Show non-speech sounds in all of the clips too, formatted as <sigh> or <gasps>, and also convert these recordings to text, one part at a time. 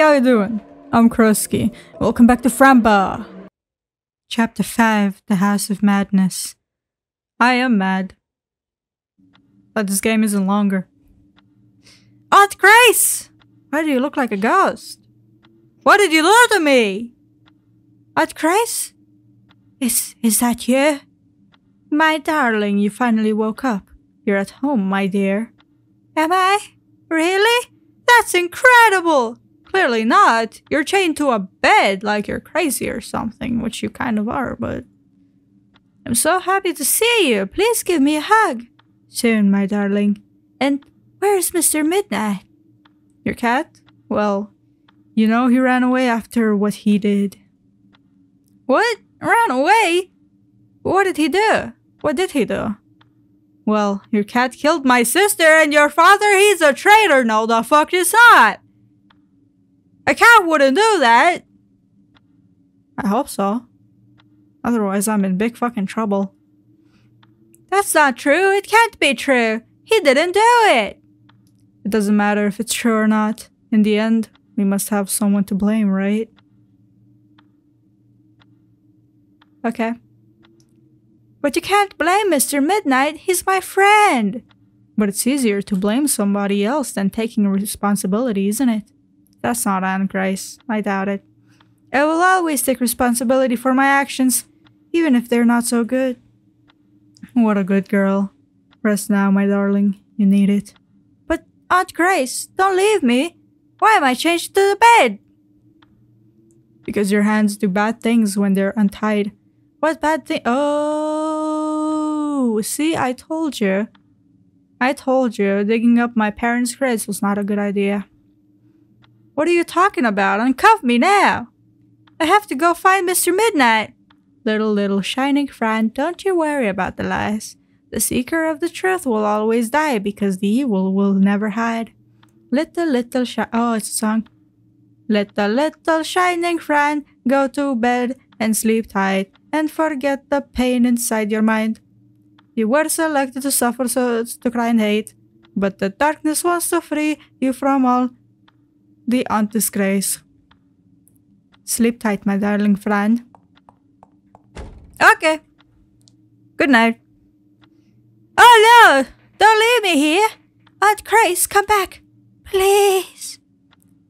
how you doing? I'm Crowzski. Welcome back to Fran Bow. Chapter 5, The House of Madness. I am mad. But this game isn't longer. Aunt Grace! Why do you look like a ghost? What did you do to me? Aunt Grace? Is, is that you? My darling, you finally woke up. You're at home, my dear. Am I? Really? That's incredible! Clearly not. You're chained to a bed like you're crazy or something, which you kind of are, but... I'm so happy to see you. Please give me a hug. Soon, my darling. And where's Mr. Midnight? Your cat? Well, you know he ran away after what he did. What? Ran away? What did he do? What did he do? Well, your cat killed my sister and your father, he's a traitor. No, the fuck is not. A cat wouldn't do that. I hope so. Otherwise, I'm in big fucking trouble. That's not true. It can't be true. He didn't do it. It doesn't matter if it's true or not. In the end, we must have someone to blame, right? Okay. But you can't blame Mr. Midnight. He's my friend. But it's easier to blame somebody else than taking responsibility, isn't it? That's not Aunt Grace. I doubt it. I will always take responsibility for my actions, even if they're not so good. What a good girl. Rest now, my darling. You need it. But, Aunt Grace, don't leave me. Why am I changed to the bed? Because your hands do bad things when they're untied. What bad thing? Oh, see, I told you. I told you digging up my parents' graves was not a good idea. What are you talking about? Uncuff me now! I have to go find Mr. Midnight! Little, little shining friend, don't you worry about the lies. The seeker of the truth will always die because the evil will never hide. Little, little shi- Oh, it's a song. Little, little shining friend, go to bed and sleep tight and forget the pain inside your mind. You were selected to suffer so to cry and hate, but the darkness wants to free you from all the undisgrace. Sleep tight, my darling friend. Okay. Good night. Oh no! Don't leave me here! Aunt Grace, come back! Please!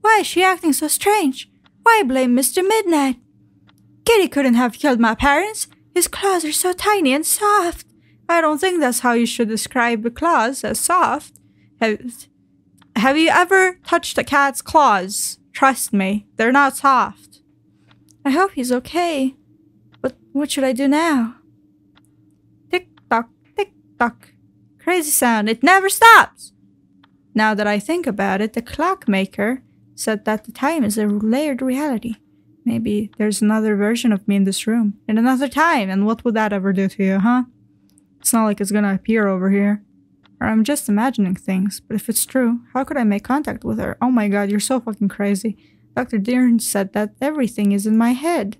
Why is she acting so strange? Why blame Mr. Midnight? Kitty couldn't have killed my parents. His claws are so tiny and soft. I don't think that's how you should describe the claws as soft. Have, have you ever touched a cat's claws? Trust me, they're not soft. I hope he's okay. But what should I do now? Tick tock, tick tock. Crazy sound, it never stops! Now that I think about it, the clockmaker said that the time is a layered reality. Maybe there's another version of me in this room, in another time, and what would that ever do to you, huh? It's not like it's gonna appear over here. Or I'm just imagining things, but if it's true, how could I make contact with her? Oh my god, you're so fucking crazy. Dr. Deern said that everything is in my head.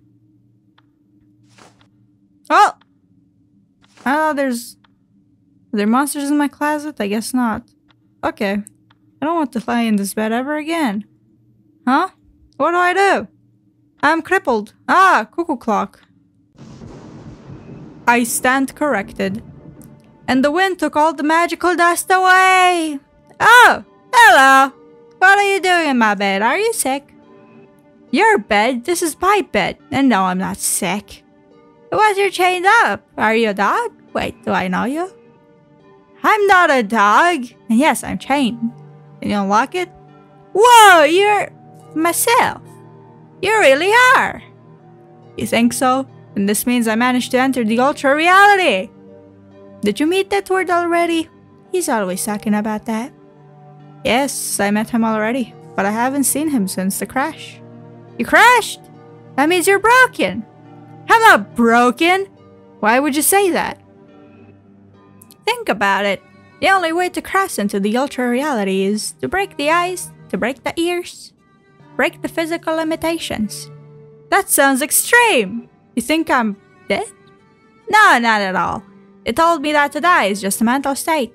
Oh! Oh, there's... Are there monsters in my closet? I guess not. Okay. I don't want to lie in this bed ever again. Huh? What do I do? I'm crippled. Ah, cuckoo clock. I stand corrected. And the wind took all the magical dust away. Oh, hello. What are you doing in my bed? Are you sick? Your bed? This is my bed. And no, I'm not sick. Why's you're chained up? Are you a dog? Wait, do I know you? I'm not a dog. And yes, I'm chained. Can you unlock it? Whoa, you're myself. You really are. You think so? Then this means I managed to enter the ultra reality. Did you meet that word already? He's always talking about that. Yes, I met him already, but I haven't seen him since the crash. You crashed? That means you're broken. I'm not broken. Why would you say that? Think about it. The only way to cross into the ultra reality is to break the eyes, to break the ears, break the physical limitations. That sounds extreme. You think I'm dead? No, not at all. They told me that to die is just a mental state.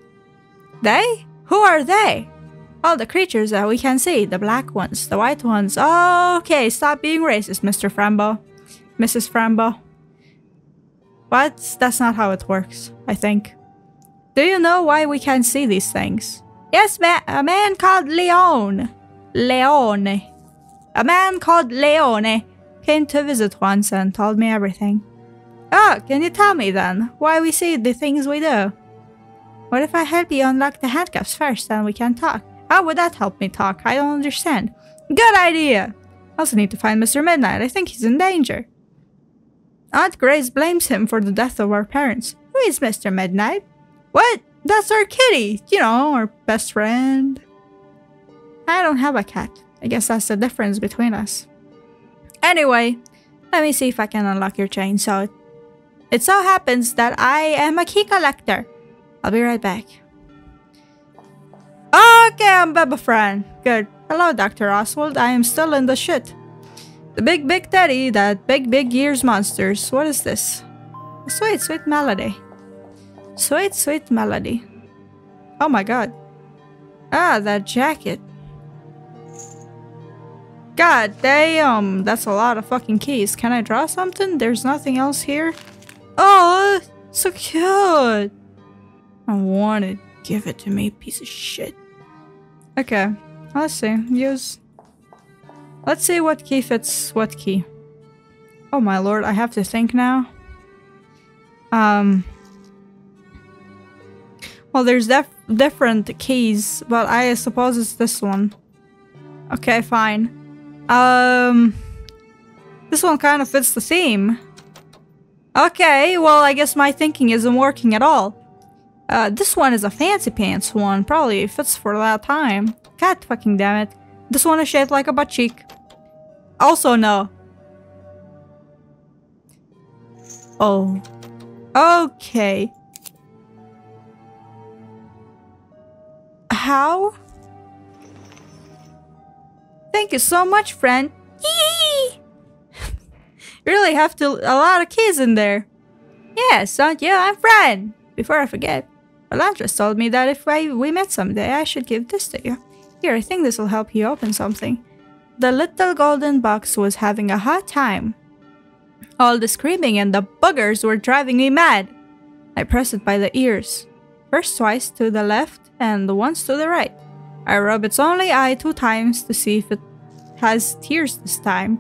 They? Who are they? All the creatures that we can see, the black ones, the white ones. Okay, stop being racist, Mr. Fran Bow. Mrs. Fran Bow. But that's not how it works, I think. Do you know why we can't see these things? Yes, ma a man called Leone. Leone. A man called Leone came to visit once and told me everything. Oh, can you tell me then why we see the things we do? What if I help you unlock the handcuffs first then we can talk? How would that help me talk? I don't understand. Good idea! I also need to find Mr. Midnight. I think he's in danger. Aunt Grace blames him for the death of our parents. Who is Mr. Midnight? What? That's our kitty! You know, our best friend. I don't have a cat. I guess that's the difference between us. Anyway, let me see if I can unlock your chain. It so happens that I am a key collector. I'll be right back. Okay, I'm Beba Fran. Good. Hello, Dr. Oswald. I am still in the shit. The big, big teddy, that big, big ears monsters. What is this? Sweet, sweet melody. Sweet, sweet melody. Oh my god. Ah, that jacket. God damn, that's a lot of fucking keys. Can I draw something? There's nothing else here. Oh, so cute. I want it. Give it to me, piece of shit. Okay, let's see. Use. Let's see what key fits what key. Oh my lord, I have to think now. Um. Well, there's def different keys, but I suppose it's this one. Okay, fine. Um. This one kind of fits the theme. Okay, well, I guess my thinking isn't working at all. Uh, this one is a fancy pants one. Probably fits for that time. God fucking damn it. This one is shaped like a butt cheek. Also no. Oh. Okay. How? Thank you so much, friend. Yee! Really have to a lot of keys in there. Yes, don't you? I'm Fran. Before I forget, Palontras told me that if I, we met someday, I should give this to you. Here, I think this will help you open something. The little golden box was having a hard time. All the screaming and the buggers were driving me mad. I pressed it by the ears. First twice to the left and once to the right. I rub its only eye two times to see if it has tears this time.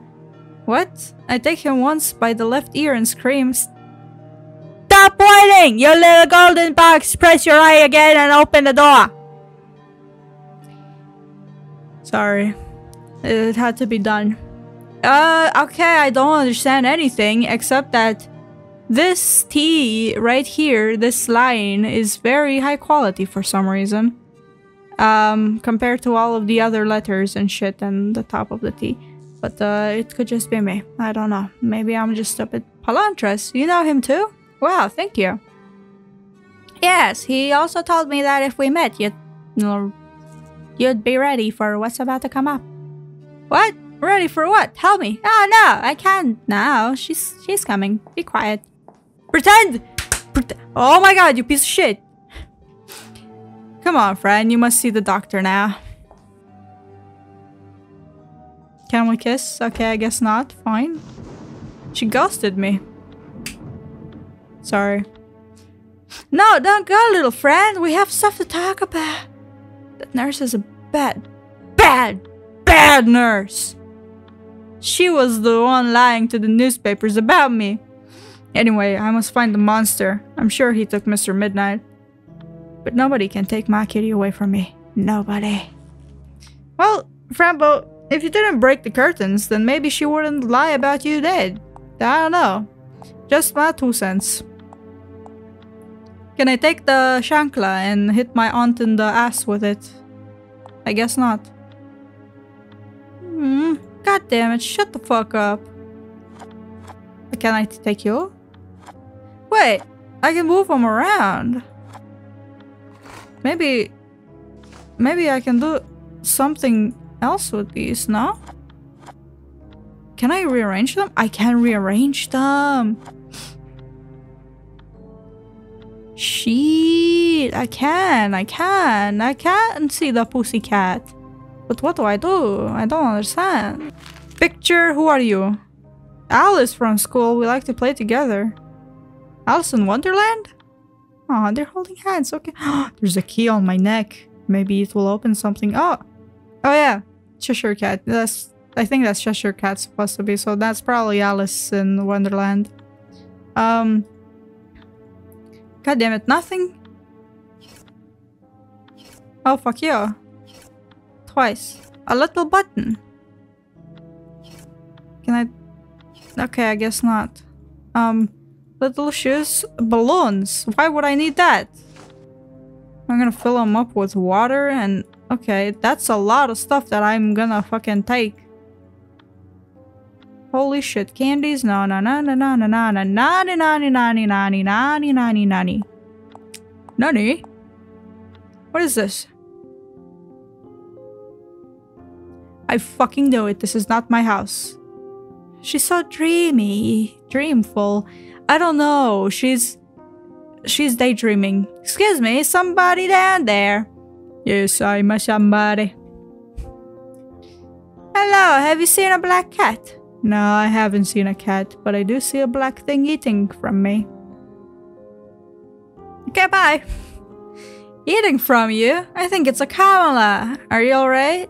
What? I take him once by the left ear and scream, Stop whining! You little golden box! Press your eye again and open the door! Sorry. It had to be done. Uh, okay, I don't understand anything except that this T right here, this line, is very high quality for some reason. Um, compared to all of the other letters and shit and the top of the T. But uh, it could just be me. I don't know. Maybe I'm just stupid. Palontras, you know him too? Wow, thank you. Yes, he also told me that if we met, you'd, you'd be ready for what's about to come up. What? Ready for what? Tell me. Oh no, I can't now. She's she's coming. Be quiet. Pretend! Pretend! Oh my god, you piece of shit! Come on, friend. You must see the doctor now. Can we kiss? Okay, I guess not. Fine. She ghosted me. Sorry. No, don't go, little friend. We have stuff to talk about. That nurse is a bad, bad, bad nurse. She was the one lying to the newspapers about me. Anyway, I must find the monster. I'm sure he took Mr. Midnight. But nobody can take my kitty away from me. Nobody. Well, Fran Bow, if you didn't break the curtains, then maybe she wouldn't lie about you dead. I don't know. Just my two cents. Can I take the shankla and hit my aunt in the ass with it? I guess not. Hmm. God damn it, shut the fuck up. Can I take you? Wait, I can move them around. Maybe... Maybe I can do something else with these, no? Can I rearrange them? I can rearrange them! Wait, I can, I can, I can see the pussy cat. But what do I do? I don't understand. Picture, who are you? Alice from school, we like to play together. Alice in Wonderland? Oh, they're holding hands, okay. <gasps> There's a key on my neck. Maybe it will open something. Oh, oh yeah, Cheshire Cat. That's, I think that's Cheshire Cat supposed to be, so that's probably Alice in Wonderland. Um, God damn it, nothing? Oh, fuck you. Twice. A little button. Can I... Okay, I guess not. Um, little shoes? Balloons. Why would I need that? I'm gonna fill them up with water and... Okay, that's a lot of stuff that I'm gonna fucking take. Holy shit, candies? No, no, no, no, no, no, no, no, nani, nani, nani, nani, nani, nani, nani. Nani? What is this? I fucking know it. This is not my house. She's so dreamy, dreamful. I don't know. She's she's daydreaming. Excuse me, somebody down there. Yes, I'm a somebody. Hello, have you seen a black cat? No, I haven't seen a cat, but I do see a black thing eating from me. Okay, bye. Eating from you? I think it's a Kamala. Are you alright?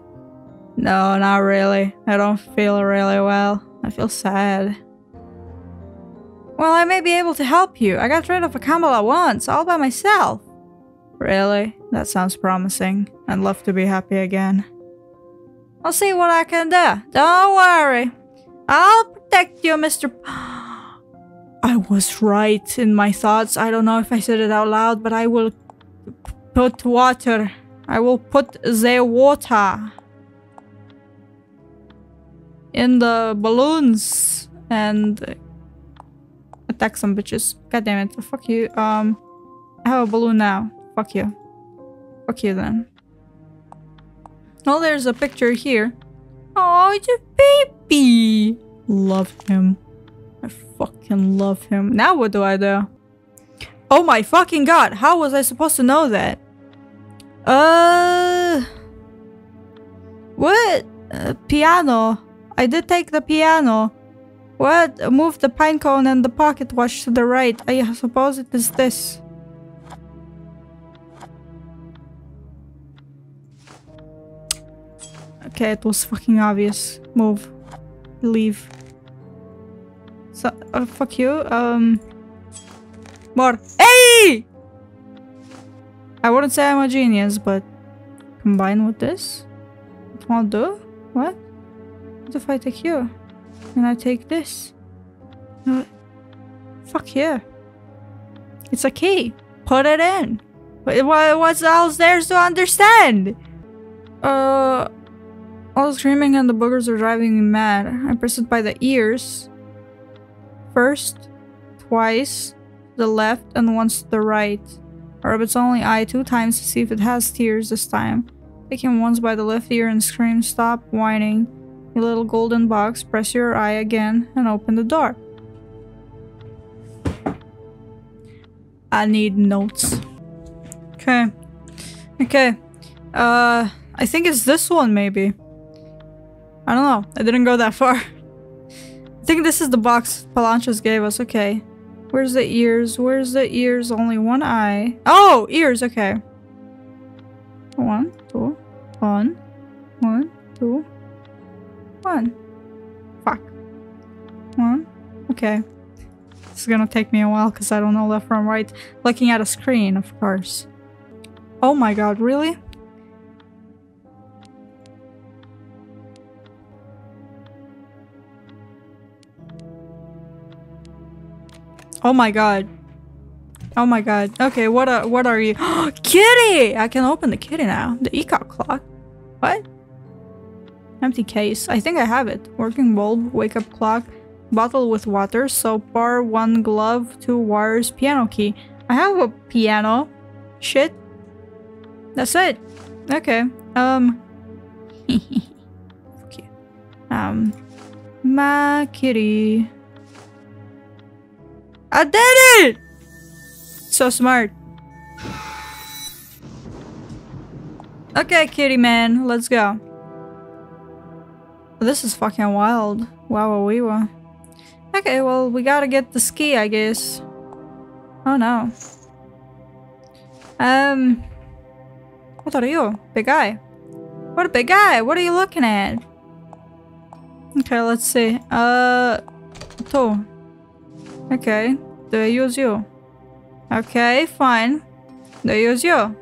No, not really. I don't feel really well. I feel sad. Well, I may be able to help you. I got rid of a Kamala once, all by myself. Really? That sounds promising. I'd love to be happy again. I'll see what I can do. Don't worry. I'll protect you, Mr. <gasps> I was right in my thoughts. I don't know if I said it out loud, but I will put water. I will put the water in the balloons and attack some bitches. God damn it. Fuck you. Um, I have a balloon now. Fuck you. Fuck you then. Oh, there's a picture here. Oh, it's a baby. Love him. I fucking love him. Now what do I do? Oh my fucking god. How was I supposed to know that? Uh... What? Uh, piano. I did take the piano. What? Move the pine cone and the pocket watch to the right. I suppose it is this. Okay, it was fucking obvious. Move. Leave. So, uh, fuck you. Um, more. Hey! I wouldn't say I'm a genius, but combine with this, it won't do. What? What if I take you? And I take this? Uh, fuck yeah. It's a key. Put it in. What, what's else there's to understand? Uh, I was screaming and the boogers are driving me mad. I pressed it by the ears. First, twice, the left, and once to the right. I rub its only eye two times to see if it has tears this time. Take him once by the left ear and scream, stop whining. A little golden box, press your eye again, and open the door. I need notes. Okay. Okay. Uh, I think it's this one maybe. I don't know. I didn't go that far. I think this is the box Palontras gave us. Okay. Where's the ears? Where's the ears? Only one eye. Oh! Ears! Okay. One, two, one, one, two, one. Fuck. One. Okay. This is gonna take me a while because I don't know left from right. Looking at a screen, of course. Oh my god, really? Oh my god. Oh my god. Okay, what are, what are you? <gasps> kitty! I can open the kitty now. The ECOG clock. What? Empty case. I think I have it. Working bulb, wake up clock, bottle with water, soap bar, one glove, two wires, piano key. I have a piano. Shit. That's it. Okay. Um. <laughs> You. Um. My kitty. I did it! So smart. Okay, kitty man, let's go. This is fucking wild. Wow, we were. Okay, well, we gotta get the ski, I guess. Oh no. Um. What are you? Big guy. What a big guy! What are you looking at? Okay, let's see. Uh. Two. Okay. Do I use you? Okay, fine. Do I use you?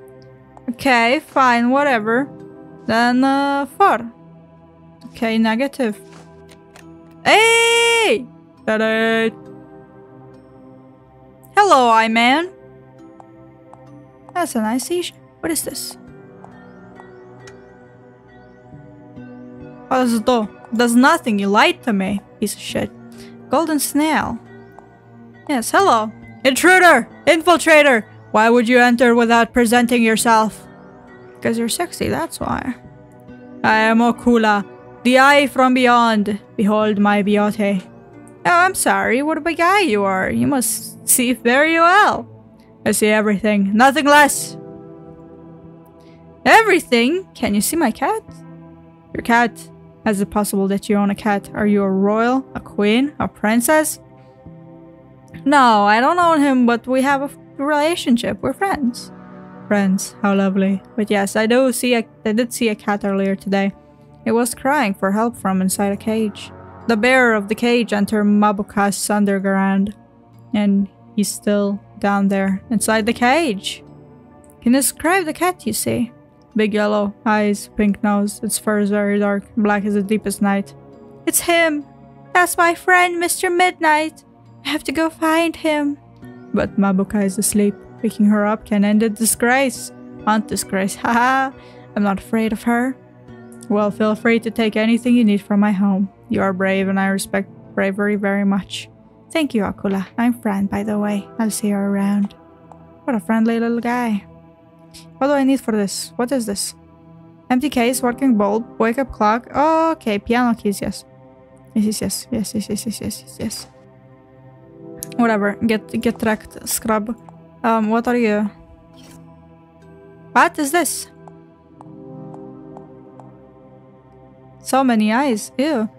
Okay, fine, whatever. Then, uh, four. Okay, negative. Hey! Ta-da! Hello, I-Man. That's a nice. What is this? What does it do? Does nothing. You lied to me, piece of shit. Golden snail. Yes, hello. Intruder! Infiltrator! Why would you enter without presenting yourself? Because you're sexy, that's why. I am Okula, the eye from beyond. Behold my beauty. Oh, I'm sorry. What a big guy you are. You must see very well. I see everything. Nothing less. Everything? Can you see my cat? Your cat. Is it possible that you own a cat? Are you a royal? A queen? A princess? No, I don't own him, but we have a relationship. We're friends. Friends. How lovely. But yes, I do see a- I did see a cat earlier today. It was crying for help from inside a cage. The bearer of the cage entered Mabuka's underground. And he's still down there, inside the cage. Can describe the cat you see? Big yellow eyes, pink nose, its fur is very dark, black as the deepest night. It's him! That's my friend, Mr. Midnight! I have to go find him. But Mabuka is asleep. Picking her up can end in disgrace. Aunt disgrace, <laughs> haha! I'm not afraid of her. Well, feel free to take anything you need from my home. You are brave and I respect bravery very much. Thank you, Akula. I'm Fran, by the way. I'll see you around. What a friendly little guy. What do I need for this? What is this? Empty case, working bulb, wake up clock. Oh, okay, piano keys, yes. Yes, yes, yes, yes, yes, yes, yes, yes, yes. Whatever, get get wrecked, scrub. Um, what are you? What is this? So many eyes, ew.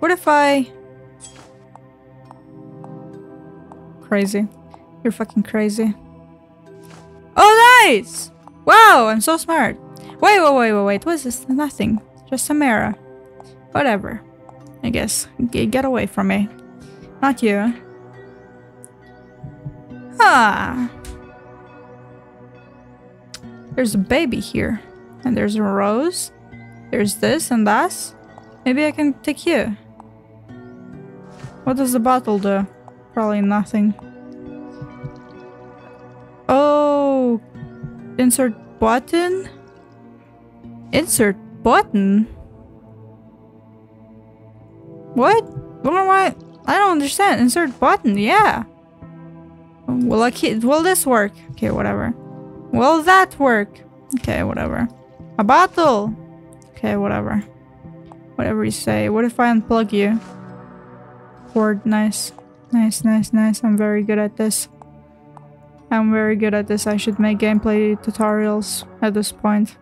What if I... Crazy. You're fucking crazy. Oh, nice! Wow, I'm so smart. Wait, wait, wait, wait, wait. What is this? Nothing. Just a mirror. Whatever. I guess. G get away from me. Not you. Ah. There's a baby here. And there's a rose. There's this and that. Maybe I can take you. What does the bottle do? Probably nothing. Oh, insert button? Insert button? What? What? I don't understand. Insert button, yeah. Will I keep, will this work? Okay, whatever. Will that work? Okay, whatever. A bottle! Okay, whatever. Whatever you say. What if I unplug you? Cord, nice. Nice, nice, nice. I'm very good at this. I'm very good at this. I should make gameplay tutorials at this point.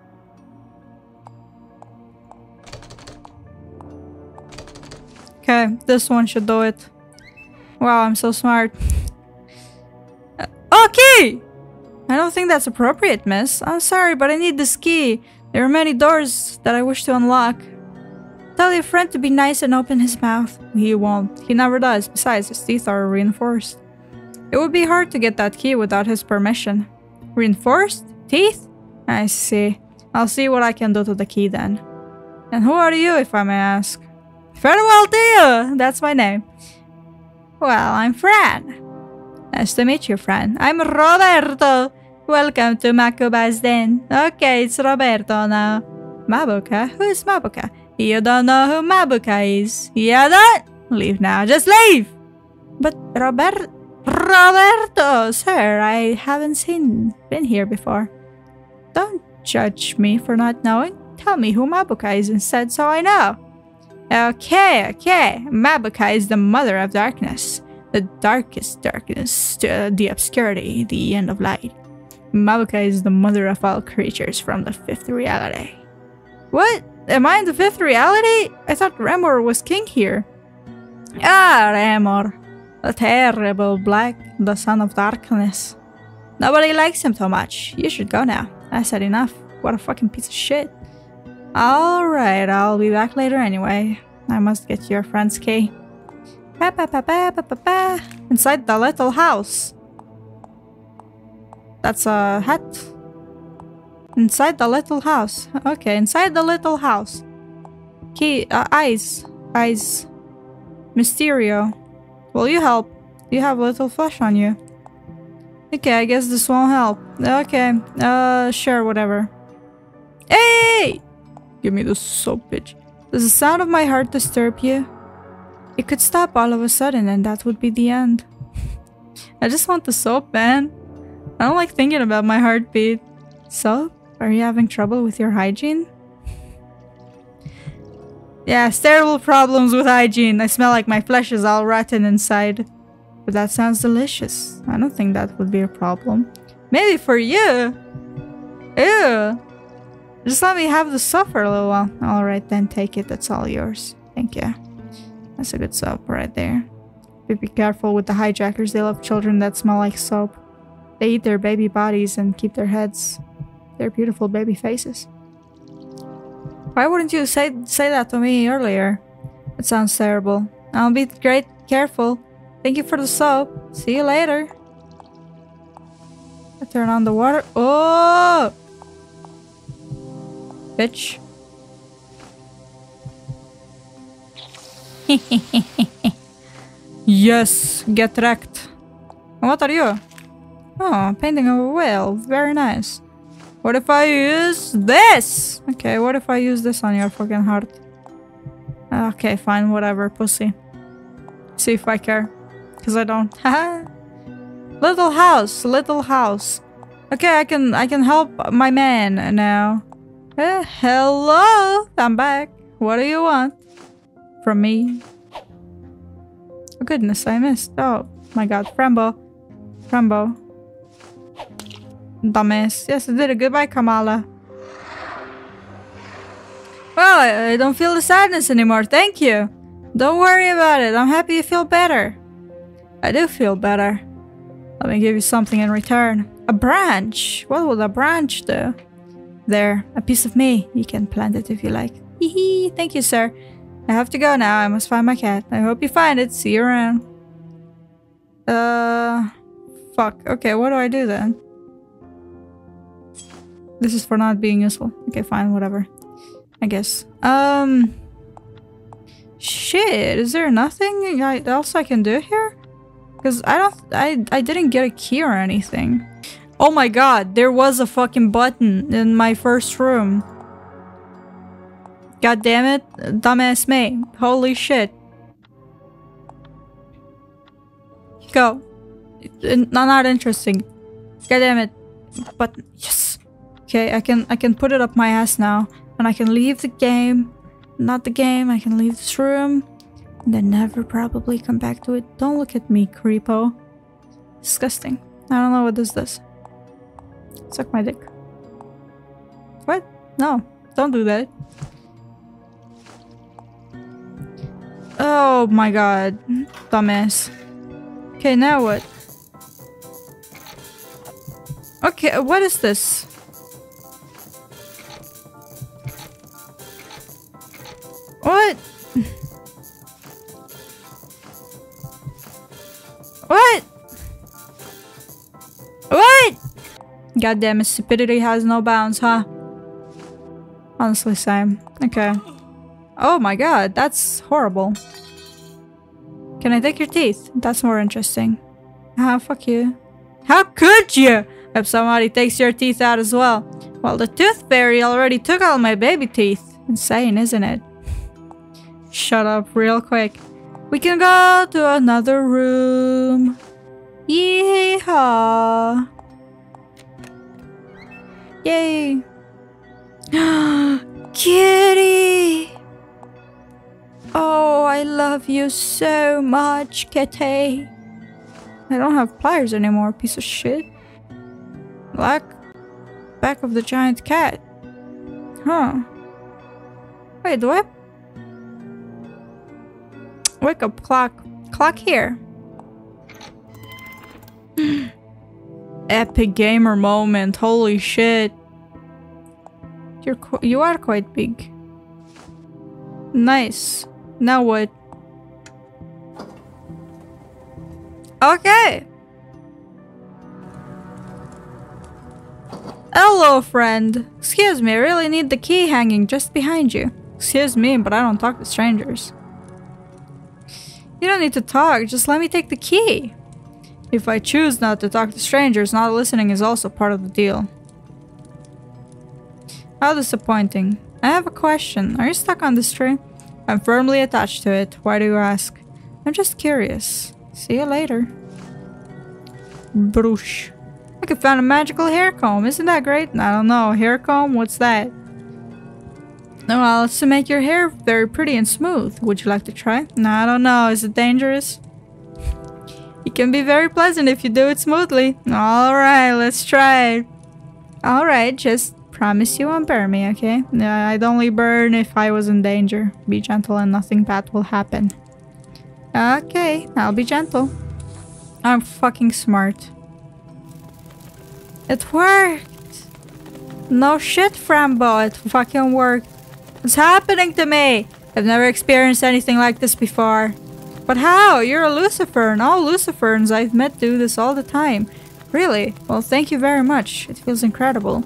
Okay, this one should do it. Wow, I'm so smart. <laughs> Okay! I don't think that's appropriate, miss. I'm sorry, but I need this key. There are many doors that I wish to unlock. Tell your friend to be nice and open his mouth. He won't. He never does. Besides, his teeth are reinforced. It would be hard to get that key without his permission. Reinforced? Teeth? I see. I'll see what I can do to the key then. And who are you, if I may ask? Farewell to you! That's my name. Well, I'm Fran. Nice to meet you, friend. I'm Roberto. Welcome to Makuba's Den. Okay, it's Roberto now. Mabuka? Who is Mabuka? You don't know who Mabuka is. You don't? Leave now. Just leave! But Robert... Roberto, sir, I haven't seen... been here before. Don't judge me for not knowing. Tell me who Mabuka is instead so I know. Okay, okay. Mabuka is the mother of darkness. The darkest darkness, the obscurity, the end of light. Mabuka is the mother of all creatures from the fifth reality. What? Am I in the fifth reality? I thought Remor was king here. Ah, Remor. The terrible black, the son of darkness. Nobody likes him so much. You should go now. I said enough. What a fucking piece of shit. Alright, I'll be back later anyway. I must get your friend's key. Ba -ba -ba Inside the little house. That's a hat. Inside the little house. Okay, inside the little house. Key, uh, eyes. Eyes. Mysterio. Will you help? You have a little flesh on you. Okay, I guess this won't help. Okay, uh, sure, whatever. Hey! Give me the soap, bitch. Does the sound of my heart disturb you? It could stop all of a sudden and that would be the end. I just want the soap, man. I don't like thinking about my heartbeat. Soap? Are you having trouble with your hygiene? yeah, terrible problems with hygiene. I smell like my flesh is all rotten inside. But that sounds delicious. I don't think that would be a problem. Maybe for you. Ew. Just let me have the soap for a little while. Alright then, take it. That's all yours. Thank you. That's a good soap right there. Be, be careful with the hijackers. They love children that smell like soap. They eat their baby bodies and keep their heads. Their beautiful baby faces. Why wouldn't you say say that to me earlier? It sounds terrible. I'll be great careful. Thank you for the soap. See you later. I turn on the water. Oh! Bitch. <laughs> yes, get wrecked. What are you? Oh, painting a whale. Very nice. What if I use this? Okay, what if I use this on your fucking heart? Okay, fine, whatever, pussy. See if I care. Because I don't. <laughs> little house, little house. Okay, I can I can help my man now. Uh, hello, I'm back. What do you want from me? Oh goodness, I missed. Oh my god, Fran Bow. Frambo. Dumbass. Yes, I did it. Goodbye, Kamala. Well, I, I don't feel the sadness anymore. Thank you. Don't worry about it. I'm happy you feel better. I do feel better. Let me give you something in return. A branch! What would a branch do? There, a piece of me. You can plant it if you like. Hee thank you, sir. I have to go now. I must find my cat. I hope you find it. See you around. Uh... Fuck. Okay, what do I do then? This is for not being useful. Okay, fine, whatever. I guess. Um... Shit, is there nothing else I can do here? Because I don't- I, I didn't get a key or anything. Oh my god, there was a fucking button in my first room. God damn it, dumbass me. Holy shit. Go. not interesting. God damn it. But yes. Okay, I can I can put it up my ass now. And I can leave the game. Not the game, I can leave this room and then never probably come back to it. Don't look at me, creepo. Disgusting. I don't know what is this. Suck my dick. What? No, don't do that. Oh my god. Dumbass. Okay, now what? Okay, what is this? What? What? What? Goddamn, stupidity has no bounds, huh? Honestly, same. Okay. Oh my god, that's horrible. Can I take your teeth? That's more interesting. Ah, fuck you. How could you? If somebody takes your teeth out as well. Well, the tooth fairy already took all my baby teeth. Insane, isn't it? Shut up real quick. We can go to another room. Yeehaw! Yay! <gasps> Kitty! Oh, I love you so much, Kitty. I don't have pliers anymore, piece of shit. Black back of the giant cat. Huh. Wait, do I? Wake up clock. Clock here. <gasps> Epic gamer moment. Holy shit. You're you are quite big. Nice. Now what? Okay. Hello, friend. Excuse me, I really need the key hanging just behind you. Excuse me, but I don't talk to strangers. You don't need to talk, just let me take the key. If I choose not to talk to strangers, not listening is also part of the deal. How disappointing. I have a question. Are you stuck on this tree? I'm firmly attached to it. Why do you ask? I'm just curious. See you later. Brush. I found a magical hair comb. Isn't that great? I don't know. Hair comb? What's that? Well, it's to make your hair very pretty and smooth. Would you like to try? No, I don't know. Is it dangerous? <laughs> It can be very pleasant if you do it smoothly. Alright, let's try it. Alright, just promise you won't burn me, okay? I'd only burn if I was in danger. Be gentle and nothing bad will happen. Okay, I'll be gentle. I'm fucking smart. It worked! No shit, Fran Bow, it fucking worked. What's happening to me? I've never experienced anything like this before. But how? You're a Lucifern. All Luciferns I've met do this all the time. Really? Well, thank you very much. It feels incredible.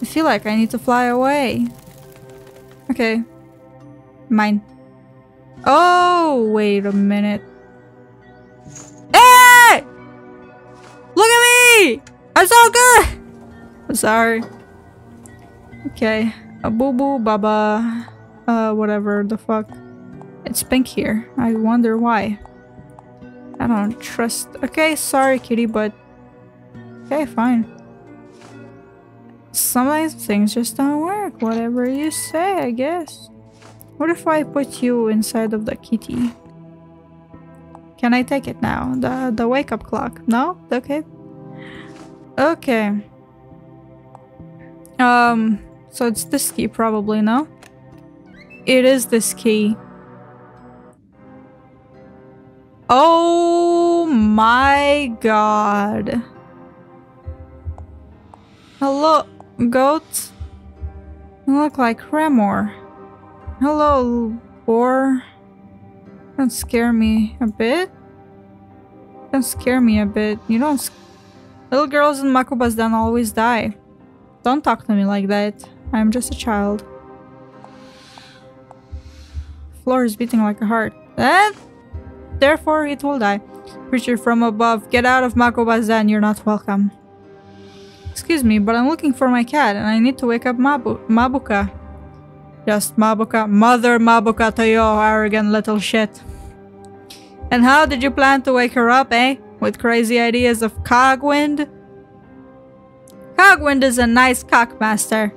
I feel like I need to fly away. Okay. Mine. Oh, wait a minute. Hey! Look at me! I'm so good! I'm sorry. Okay. A boo boo baba. Uh, whatever the fuck. It's pink here. I wonder why. I don't trust. Okay, sorry, kitty, but. Okay, fine. Sometimes things just don't work. Whatever you say, I guess. What if I put you inside of the kitty? Can I take it now? The the wake up clock? No? Okay. Okay. Um so it's this key probably, no? It is this key. Oh my god. Hello, goat. You look like Remor. Hello, boar. Don't scare me a bit. Don't scare me a bit. You don't. Little girls in Makobazdan always die. Don't talk to me like that. I'm just a child. Floor is beating like a heart. And therefore it will die. Creature from above, get out of Makuba's Makobazdan. You're not welcome. Excuse me, but I'm looking for my cat and I need to wake up Mabu Mabuka. Just Mabuka. Mother Mabuka to you, arrogant little shit. And how did you plan to wake her up, eh? With crazy ideas of Cogwind? Cogwind is a nice cockmaster.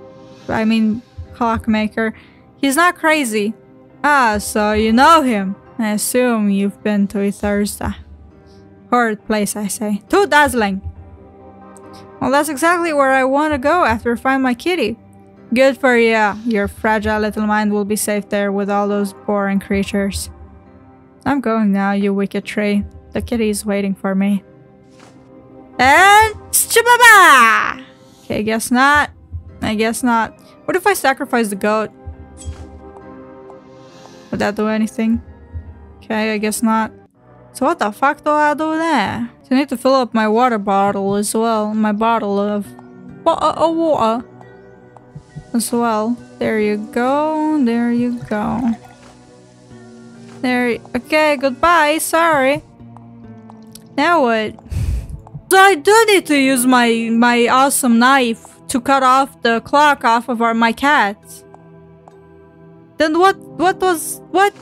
I mean, clockmaker. He's not crazy. Ah, so you know him. I assume you've been to Ithersta. Horrid place, I say. Too dazzling! Well, that's exactly where I want to go after I find my kitty. Good for you. Your fragile little mind will be safe there with all those boring creatures. I'm going now, you wicked tree. The kitty is waiting for me. And... Chibaba! Okay, guess not. I guess not. What if I sacrifice the goat? Would that do anything? Okay, I guess not. So what the fuck do I do there? I need to fill up my water bottle as well. My bottle of water uh, uh, as well. There you go. There you go. There. Okay, goodbye. Sorry. Now what? So I do need to use my my awesome knife to cut off the clock off of our my cat. Then what? What was what?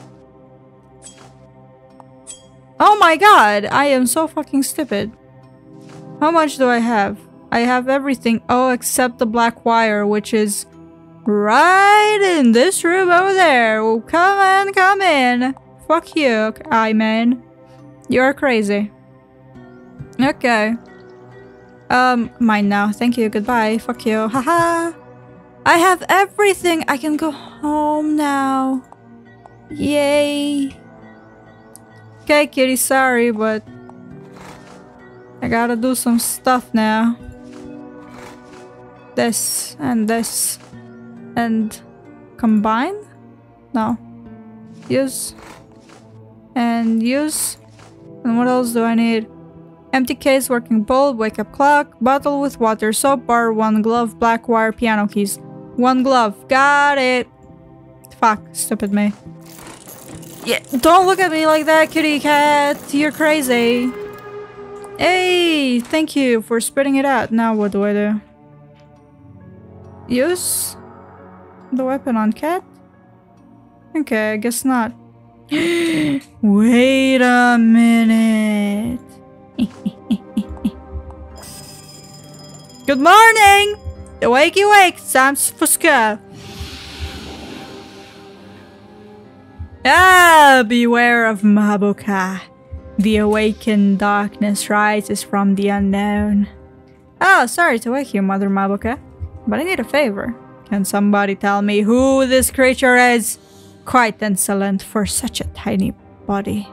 Oh my god! I am so fucking stupid. How much do I have? I have everything. Oh, except the black wire, which is right in this room over there. Oh, come on, come in. Fuck you, I man. You're crazy. Okay. Um, mine now. Thank you. Goodbye. Fuck you. Haha. I have everything. I can go home now. Yay. Okay, kitty, sorry, but I gotta do some stuff now. This and this and combine? No. Use and use. And what else do I need? Empty case, working bulb, wake up clock, bottle with water, soap bar, one glove, black wire, piano keys. One glove. Got it. Fuck, stupid me. Yeah, don't look at me like that, kitty cat. You're crazy. Hey, thank you for spitting it out. Now what do I do? Use the weapon on cat? Okay, I guess not. <gasps> Wait a minute. <laughs> Good morning! Wakey wake, Sam's for Ah, beware of Mabuka. The awakened darkness rises from the unknown. Oh, sorry to wake you, Mother Mabuka, but I need a favor. Can somebody tell me who this creature is? Quite insolent for such a tiny body.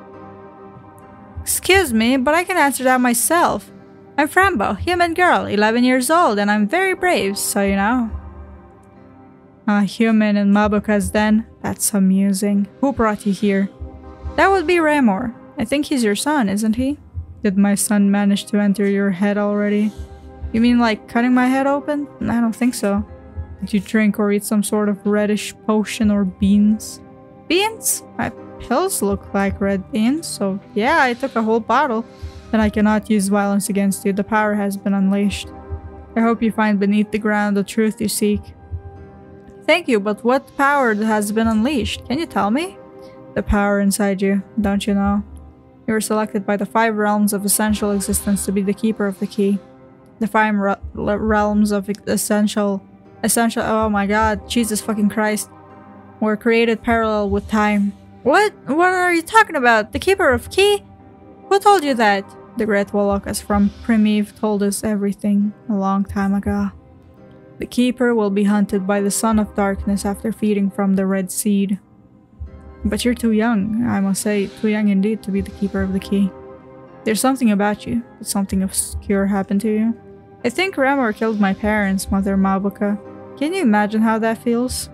Excuse me, but I can answer that myself. I'm Fran Bow, human girl, 11 years old, and I'm very brave, so you know. A human in Mabuka's den? That's amusing. Who brought you here? That would be Remor. I think he's your son, isn't he? Did my son manage to enter your head already? You mean like cutting my head open? I don't think so. Did you drink or eat some sort of reddish potion or beans? Beans? My pills look like red beans, so yeah, I took a whole bottle. Then I cannot use violence against you. The power has been unleashed. I hope you find beneath the ground the truth you seek. Thank you, but what power has been unleashed? Can you tell me? The power inside you, don't you know? You were selected by the five realms of essential existence to be the keeper of the key. The five re realms of essential essential oh my god jesus fucking christ were created parallel with time what what are you talking about the keeper of key who told you that the great Wolokas from Primiv told us everything a long time ago the keeper will be hunted by the son of darkness after feeding from the red seed but you're too young i must say too young indeed to be the keeper of the key there's something about you that something obscure happened to you I think Remor killed my parents, Mother Mabuka. Can you imagine how that feels?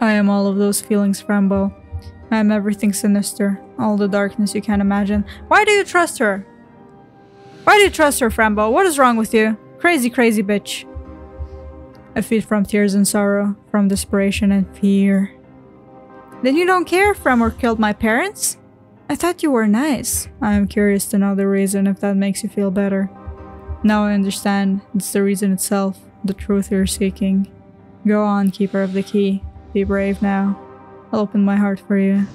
I am all of those feelings, Fran Bow. I am everything sinister, all the darkness you can imagine. Why do you trust her? Why do you trust her, Fran Bow? What is wrong with you? Crazy, crazy bitch. I feed from tears and sorrow, from desperation and fear. Then you don't care if Remor killed my parents? I thought you were nice. I am curious to know the reason if that makes you feel better. Now I understand. It's the reason itself, the truth you're seeking. Go on, Keeper of the Key. Be brave now. I'll open my heart for you.